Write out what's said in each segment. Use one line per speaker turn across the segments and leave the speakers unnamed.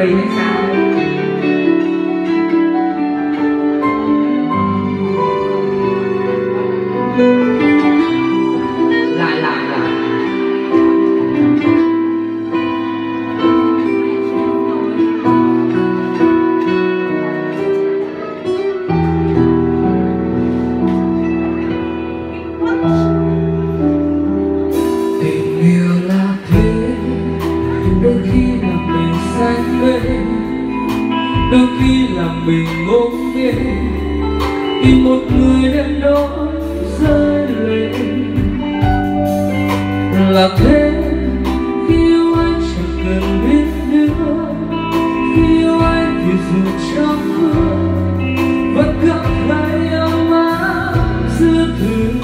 cười hay sao? Lại lại lại. Tình yêu là thế đôi khi làm đôi khi làm mình ngốc nghếch tìm một người đem đó rơi lệ. Là thế khi yêu anh chẳng cần biết nữa khi yêu anh thì dù trong mưa, vẫn gặp lại ấm áp giữa thường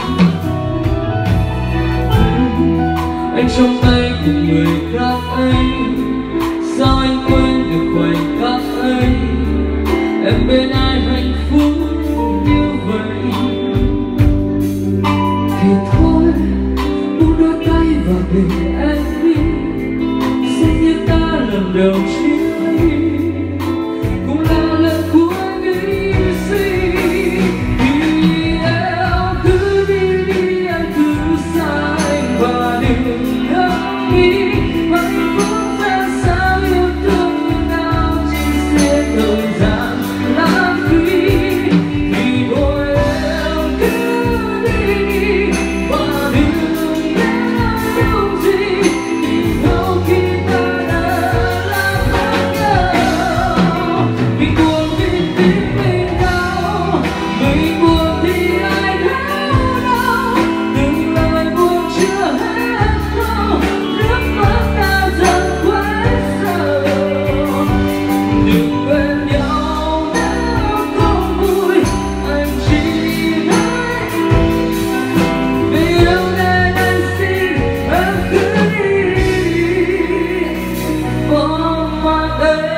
anh trong tay của người khác bên ai hạnh phúc như vậy? Thì thôi, buông đôi tay và để em đi. Xem như ta lần đầu chia ly, cũng là lần cuối nghĩ suy. Vì em cứ đi đi anh cứ xa anh và đừng ngẫm nghĩ my day.